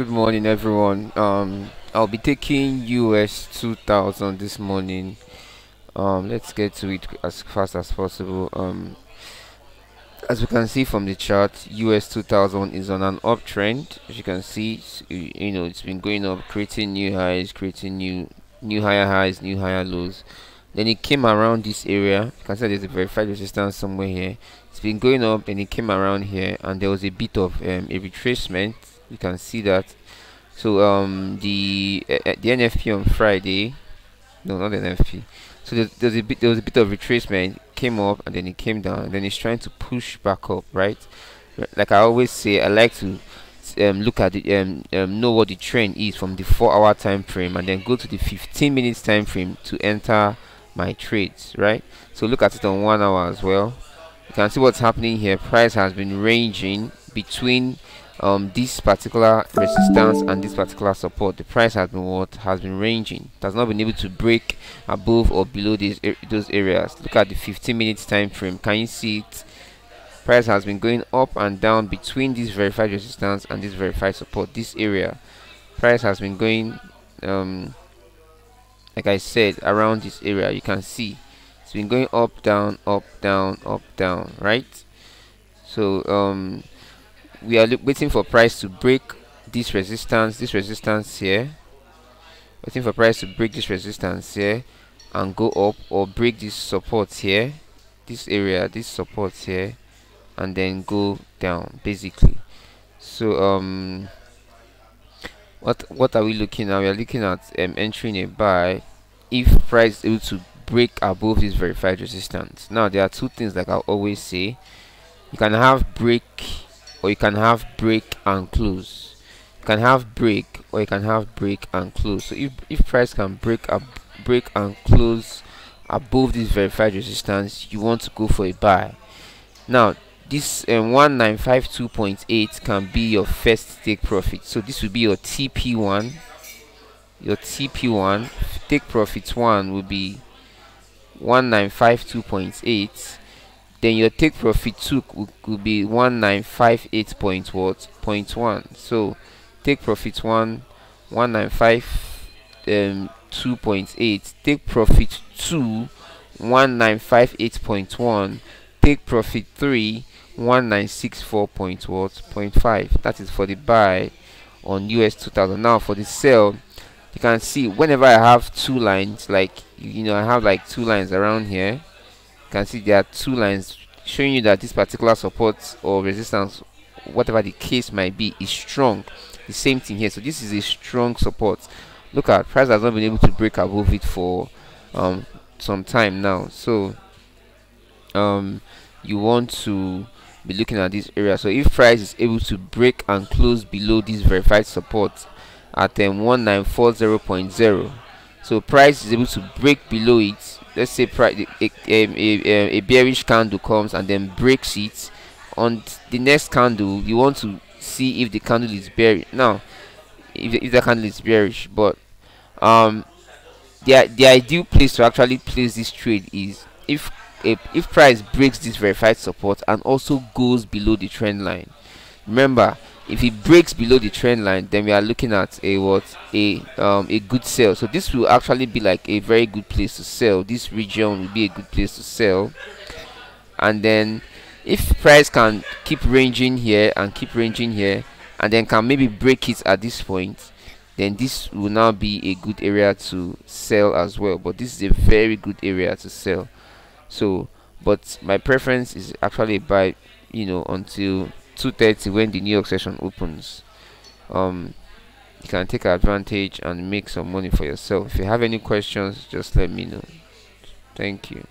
Good morning, everyone. Um, I'll be taking US 2000 this morning. Um, let's get to it as fast as possible. Um, as we can see from the chart, US 2000 is on an uptrend. As you can see, you know it's been going up, creating new highs, creating new new higher highs, new higher lows. Then it came around this area. You can see there's a verified resistance somewhere here. It's been going up, and it came around here, and there was a bit of um, a retracement you can see that. So um the uh, the NFP on Friday no not the NFP so there, there's a bit there was a bit of retracement. Came up and then it came down. And then it's trying to push back up right? Like I always say I like to um, look at the um, um, know what the trend is from the 4 hour time frame and then go to the 15 minutes time frame to enter my trades right? So look at it on one hour as well. You can see what's happening here. Price has been ranging between um, this particular resistance and this particular support the price has been what has been ranging. It has not been able to break above or below these those areas. Look at the 15 minutes time frame. Can you see it? Price has been going up and down between this verified resistance and this verified support this area. Price has been going um, like I said around this area. You can see it's been going up down up down up down right? So um we are waiting for price to break this resistance this resistance here. Waiting for price to break this resistance here and go up or break this support here this area this support here and then go down basically. So um what what are we looking at? We are looking at um, entering a buy if price is able to break above this verified resistance. Now there are two things like i always say. You can have break or you can have break and close. You can have break or you can have break and close. So if, if price can break up break and close above this verified resistance you want to go for a buy. Now this um, 1952.8 can be your first take profit. So this will be your TP1 your TP1 take profit 1 will be 1952.8 then your take profit took will, will be 1958 point what? Point one. So take profit one 195 um 2.8 take profit 2 1958.1 take profit 3 1964 point what? Point 5 that is for the buy on US 2000 now for the sell you can see whenever I have two lines like you know I have like two lines around here can see there are two lines showing you that this particular support or resistance whatever the case might be is strong. The same thing here. So this is a strong support. Look at price has not been able to break above it for um, some time now. So um, you want to be looking at this area. So if price is able to break and close below this verified support at um, 1940.0 so price is able to break below it let's say a, a, a, a bearish candle comes and then breaks it. On the next candle you want to see if the candle is bearish. Now if, if the candle is bearish but um the, the ideal place to actually place this trade is if if, if price breaks this verified support and also goes below the trend line. Remember if it breaks below the trend line then we are looking at a what? A um a good sell. So this will actually be like a very good place to sell. This region will be a good place to sell. And then if price can keep ranging here and keep ranging here and then can maybe break it at this point then this will now be a good area to sell as well. But this is a very good area to sell. So but my preference is actually buy you know until 2.30 when the New York session opens. Um you can take advantage and make some money for yourself. If you have any questions just let me know. Thank you